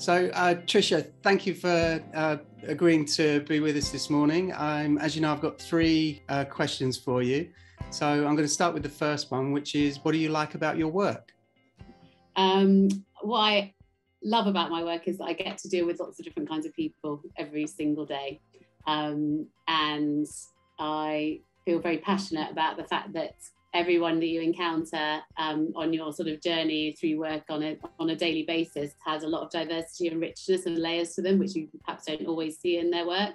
So, uh, Tricia, thank you for uh, agreeing to be with us this morning. Um, as you know, I've got three uh, questions for you. So, I'm going to start with the first one, which is what do you like about your work? Um, what I love about my work is that I get to deal with lots of different kinds of people every single day. Um, and I feel very passionate about the fact that everyone that you encounter um, on your sort of journey through work on a on a daily basis has a lot of diversity and richness and layers to them, which you perhaps don't always see in their work.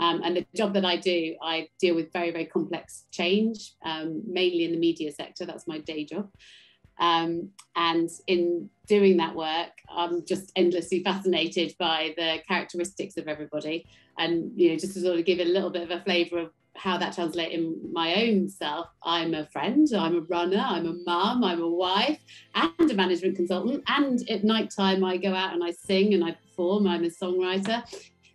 Um, and the job that I do, I deal with very very complex change, um, mainly in the media sector. That's my day job. Um, and in doing that work, I'm just endlessly fascinated by the characteristics of everybody. And you know, just to sort of give it a little bit of a flavour of how that translates in my own self. I'm a friend, I'm a runner, I'm a mum, I'm a wife, and a management consultant. And at night time, I go out and I sing and I perform. I'm a songwriter.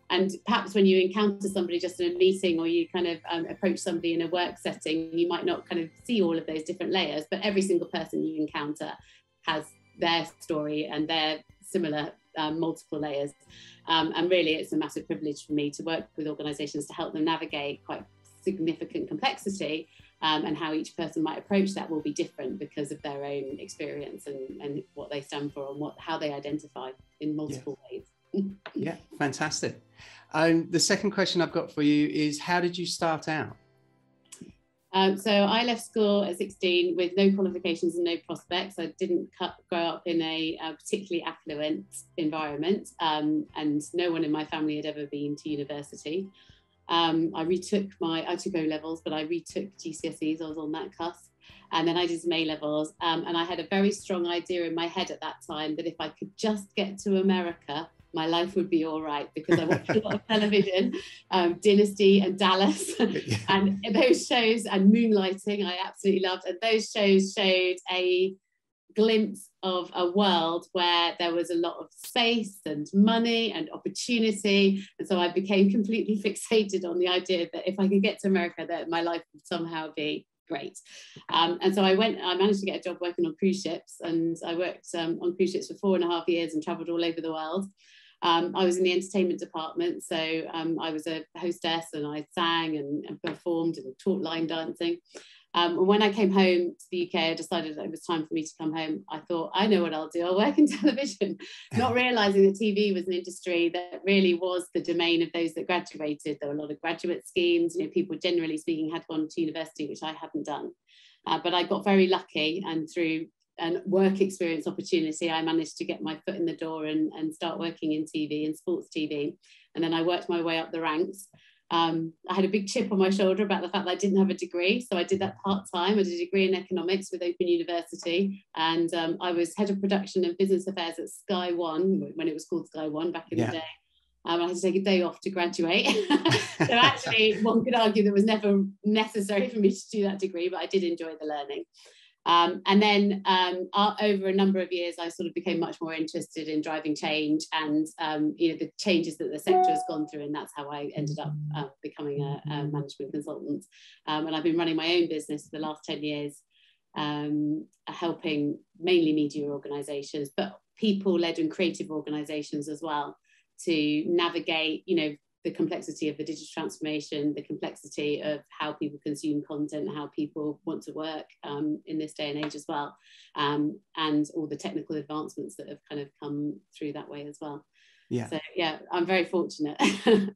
And perhaps when you encounter somebody just in a meeting or you kind of um, approach somebody in a work setting, you might not kind of see all of those different layers. But every single person you encounter has their story and their similar um, multiple layers. Um, and really, it's a massive privilege for me to work with organisations to help them navigate quite significant complexity um, and how each person might approach that will be different because of their own experience and, and what they stand for and what how they identify in multiple yeah. ways. yeah, fantastic. Um, the second question I've got for you is how did you start out? Um, so I left school at 16 with no qualifications and no prospects. I didn't cut, grow up in a, a particularly affluent environment, um, and no one in my family had ever been to university. Um, I retook my, I took O levels, but I retook GCSEs. I was on that cusp. And then I did some A levels. Um, and I had a very strong idea in my head at that time that if I could just get to America, my life would be all right because I watched a lot of television, um, Dynasty and Dallas, and those shows and Moonlighting I absolutely loved. And those shows showed a glimpse of a world where there was a lot of space and money and opportunity. And so I became completely fixated on the idea that if I could get to America, that my life would somehow be great. Um, and so I went, I managed to get a job working on cruise ships and I worked um, on cruise ships for four and a half years and traveled all over the world. Um, I was in the entertainment department, so um, I was a hostess and I sang and, and performed and taught line dancing. Um, and when I came home to the UK, I decided it was time for me to come home. I thought, I know what I'll do. I'll work in television, not realizing that TV was an industry that really was the domain of those that graduated. There were a lot of graduate schemes. You know, people generally speaking had gone to university, which I hadn't done. Uh, but I got very lucky, and through an work experience opportunity, I managed to get my foot in the door and, and start working in TV and sports TV. And then I worked my way up the ranks. Um, I had a big chip on my shoulder about the fact that I didn't have a degree. So I did that part time. I did a degree in economics with Open University. And um, I was head of production and business affairs at Sky One when it was called Sky One back in yeah. the day. Um, I had to take a day off to graduate. so actually, one could argue that was never necessary for me to do that degree, but I did enjoy the learning. Um, and then um, over a number of years, I sort of became much more interested in driving change and um, you know the changes that the sector has gone through, and that's how I ended up uh, becoming a, a, management consultant. Um, and I've been running my own business for the last ten years, um, helping mainly media organisations, but people-led and creative organisations as well to navigate, you know, the complexity of the digital transformation, the complexity of how people consume content, how people want to work um, in this day and age as well, um, and all the technical advancements that have kind of come through that way as well. Yeah. So yeah, I'm very fortunate.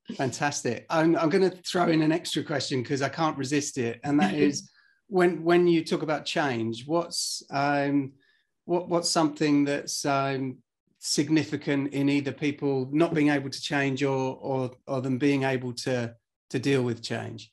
Fantastic. I'm, I'm going to throw in an extra question because I can't resist it, and that is when when you talk about change, what's um, what what's something that's um, significant in either people not being able to change or or, or them being able to to deal with change.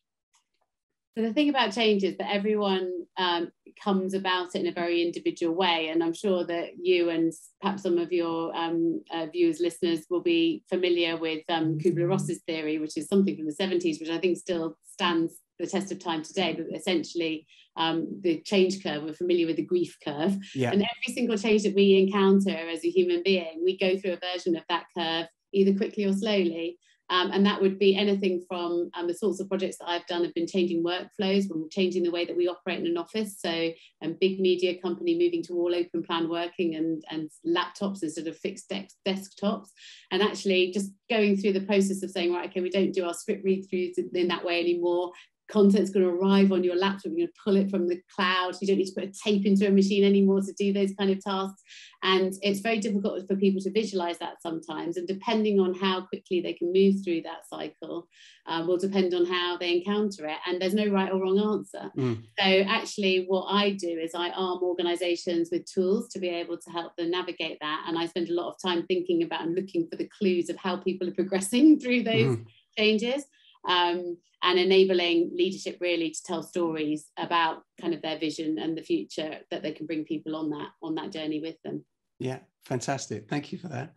So the thing about change is that everyone um, comes about it in a very individual way and i'm sure that you and perhaps some of your um, uh, viewers listeners will be familiar with um, kubler-ross's theory which is something from the 70s which i think still stands the test of time today but essentially um, the change curve. We're familiar with the grief curve. Yeah. And every single change that we encounter as a human being, we go through a version of that curve, either quickly or slowly. Um, and that would be anything from um, the sorts of projects that I've done have been changing workflows, changing the way that we operate in an office. So a um, big media company moving to all open plan working and, and laptops instead of fixed desktops. And actually just going through the process of saying, right, okay, we don't do our script read throughs in that way anymore content's going to arrive on your laptop. You're going to pull it from the cloud. You don't need to put a tape into a machine anymore to do those kind of tasks. And it's very difficult for people to visualize that sometimes. And depending on how quickly they can move through that cycle, uh, will depend on how they encounter it. And there's no right or wrong answer. Mm. So, actually, what I do is I arm organizations with tools to be able to help them navigate that. And I spend a lot of time thinking about and looking for the clues of how people are progressing through those mm. changes um, and enabling leadership really to tell stories about kind of their vision and the future that they can bring people on that on that journey with them. Yeah, fantastic. Thank you for that.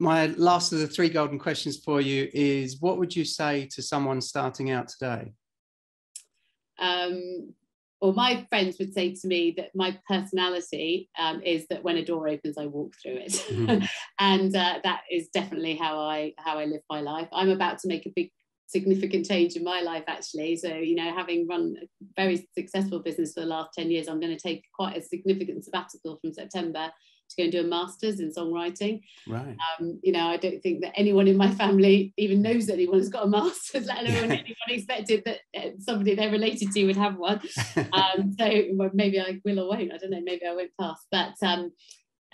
My last of the three golden questions for you is what would you say to someone starting out today? Um, well, my friends would say to me that my personality um, is that when a door opens, I walk through it, mm-hmm. and uh, that is definitely how I how I live my life. I'm about to make a big significant change in my life actually. So you know having run a very successful business for the last 10 years i'm going to take quite a significant sabbatical from september to go and do a master's in songwriting. Right. Um, you know i don't think that anyone in my family even knows that anyone has got a master's let alone anyone expected that uh, somebody they're related to would have one. Um, so maybe i will or won't. I don't know. Maybe i won't pass. But um,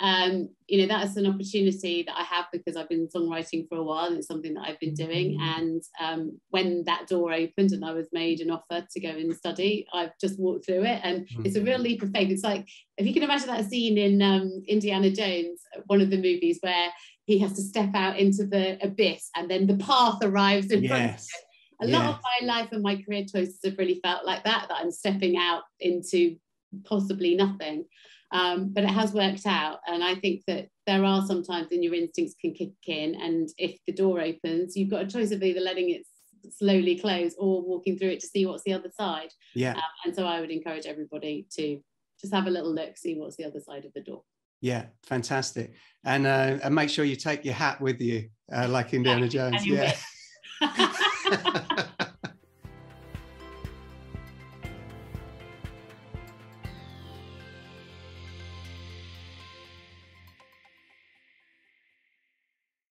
um, you know that's an opportunity that I have because I've been songwriting for a while and it's something that I've been doing mm-hmm. and um, when that door opened and I was made an offer to go and study I've just walked through it and mm-hmm. it's a real leap of faith it's like if you can imagine that scene in um, Indiana Jones one of the movies where he has to step out into the abyss and then the path arrives in yes. front of him a yes. lot of my life and my career choices have really felt like that that I'm stepping out into possibly nothing um, but it has worked out. And I think that there are sometimes when your instincts can kick in, and if the door opens, you've got a choice of either letting it slowly close or walking through it to see what's the other side. Yeah. Um, and so I would encourage everybody to just have a little look, see what's the other side of the door. Yeah, fantastic. And uh, and make sure you take your hat with you, uh, like Indiana Jones. Yeah.